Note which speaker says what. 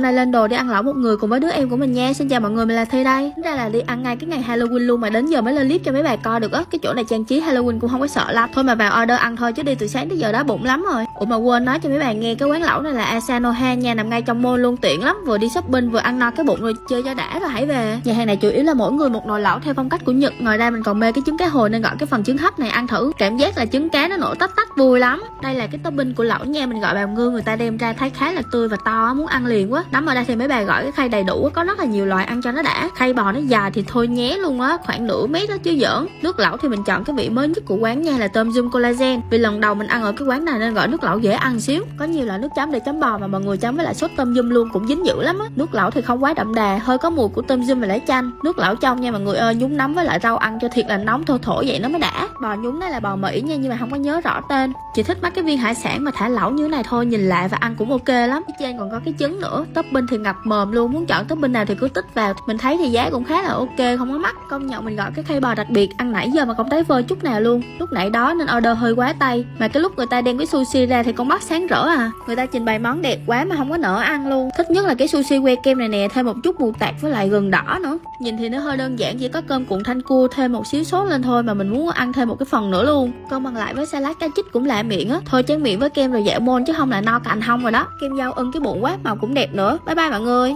Speaker 1: Hôm nay lên đồ đi ăn lẩu một người cùng với đứa em của mình nha. Xin chào mọi người, mình là Thi đây. Tính ra là đi ăn ngay cái ngày Halloween luôn mà đến giờ mới lên clip cho mấy bà coi được á. Cái chỗ này trang trí Halloween cũng không có sợ lắm. Thôi mà vào order ăn thôi chứ đi từ sáng tới giờ đã bụng lắm rồi. Ủa mà quên nói cho mấy bạn nghe cái quán lẩu này là Asanoha nha. Nằm ngay trong mall luôn tiện lắm. Vừa đi shopping vừa ăn no cái bụng rồi chơi cho đã rồi hãy về. Nhà hàng này chủ yếu là mỗi người một nồi lẩu theo phong cách của Nhật. Ngoài ra mình còn mê cái trứng cá hồi nên gọi cái phần trứng hấp này ăn thử. Cảm giác là trứng cá nó nổi tách tách vui lắm. Đây là cái topping của lẩu nha. Mình gọi bào ngư người ta đem ra thấy khá là tươi và to muốn ăn liền quá nắm ở đây thì mấy bà gọi cái khay đầy đủ, có rất là nhiều loại ăn cho nó đã. Khay bò nó dài thì thôi nhé luôn á, khoảng nửa mét đó chứ giỡn. Nước lẩu thì mình chọn cái vị mới nhất của quán nha, là tôm zoom collagen. Vì lần đầu mình ăn ở cái quán này nên gọi nước lẩu dễ ăn xíu. Có nhiều loại nước chấm để chấm bò mà mọi người chấm với lại sốt tôm zoom luôn cũng dính dữ lắm á. Nước lẩu thì không quá đậm đà, hơi có mùi của tôm zoom và lấy chanh. Nước lẩu trong nha mọi người ơi, nhúng nấm với lại rau ăn cho thiệt là nóng, thô thổ vậy nó mới đã. Bò nhúng đây là bò mỹ nha, nhưng mà không có nhớ rõ tên. Chỉ thích mấy cái viên hải sản mà thả lẩu như thế này thôi, nhìn lại và ăn cũng ok lắm. Trên còn có cái trứng nữa topping thì ngập mồm luôn. Muốn chọn topping nào thì cứ tích vào. Mình thấy thì giá cũng khá là ok, không có mắc. Công nhận mình gọi cái khay bò đặc biệt, ăn nãy giờ mà không thấy vơi chút nào luôn. Lúc nãy đó nên order hơi quá tay. Mà cái lúc người ta đem cái sushi ra thì con mắt sáng rỡ à. Người ta trình bày món đẹp quá mà không có nỡ ăn luôn. Thích nhất là cái sushi que kem này nè, thêm một chút mù tạt với lại gừng đỏ nữa. Nhìn thì nó hơi đơn giản, chỉ có cơm cuộn thanh cua thêm một xíu sốt lên thôi mà mình muốn ăn thêm một cái phần nữa luôn. Cơm bằng lại với salad cá chích cũng lạ miệng á. Thôi chén miệng với kem rồi dạo môn chứ không là no cạnh hông rồi đó. Kem dâu ưng cái bụng quá màu cũng đẹp nữa. Bye bye mọi người.